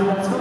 Ausbildung